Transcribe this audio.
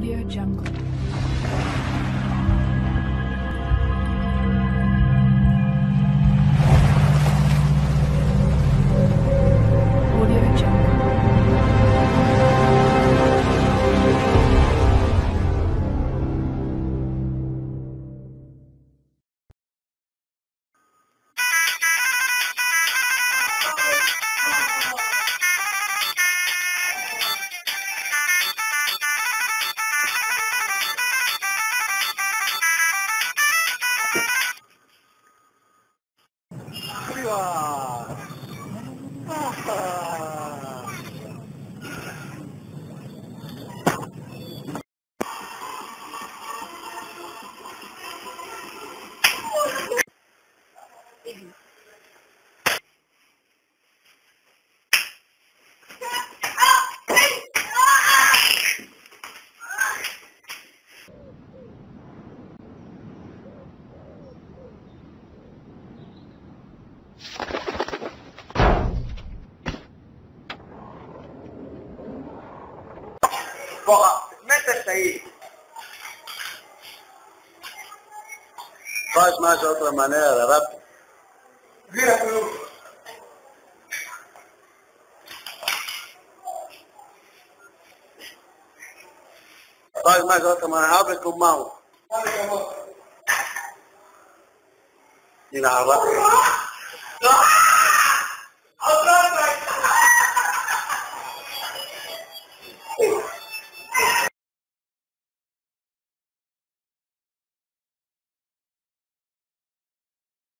Audio Jungle. Audio Jungle. Porra, mete essa aí. Faz mais de outra maneira, rápido. Vira pro. Faz mais outra maneira. Abre com mão. Abre a